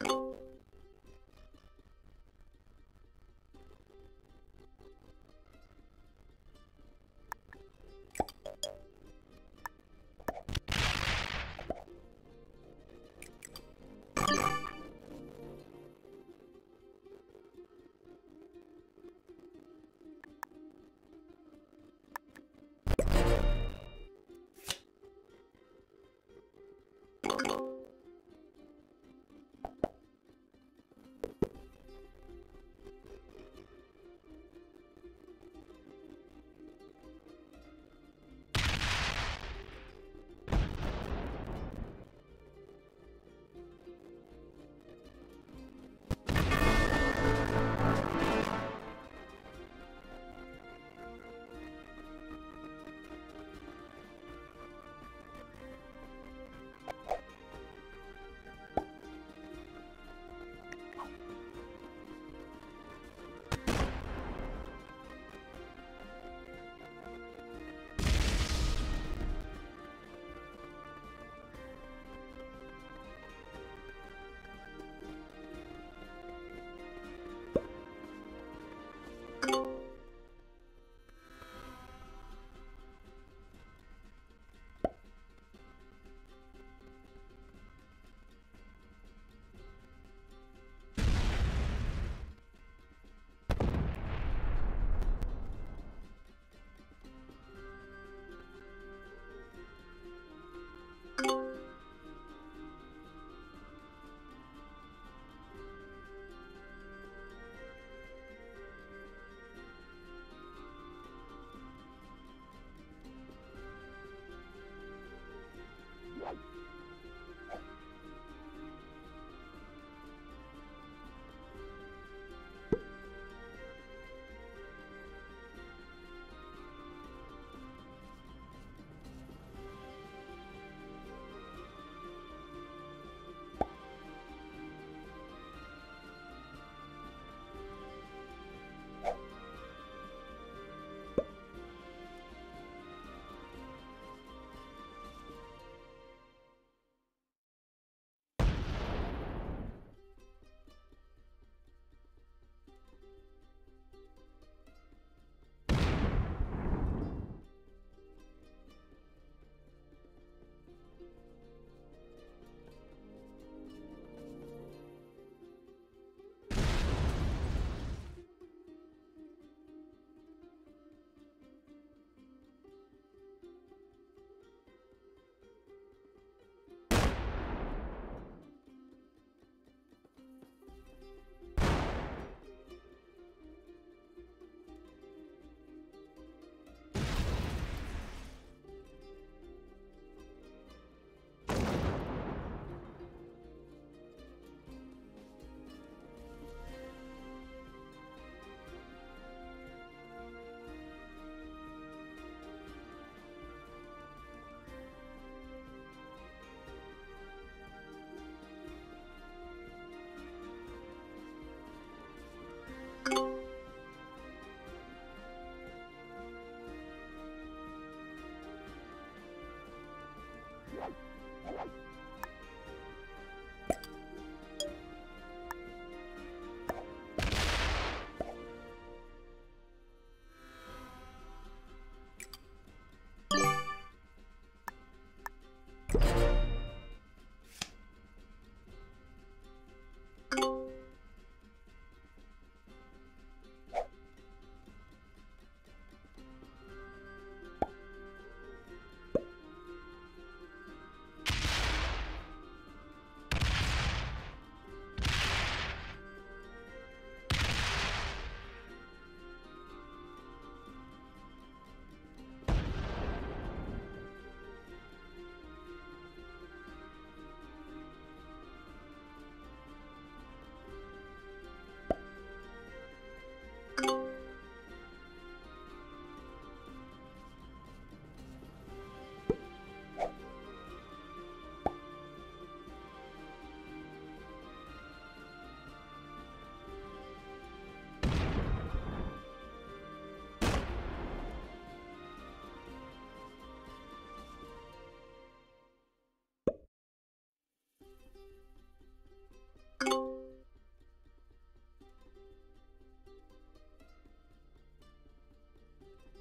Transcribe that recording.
you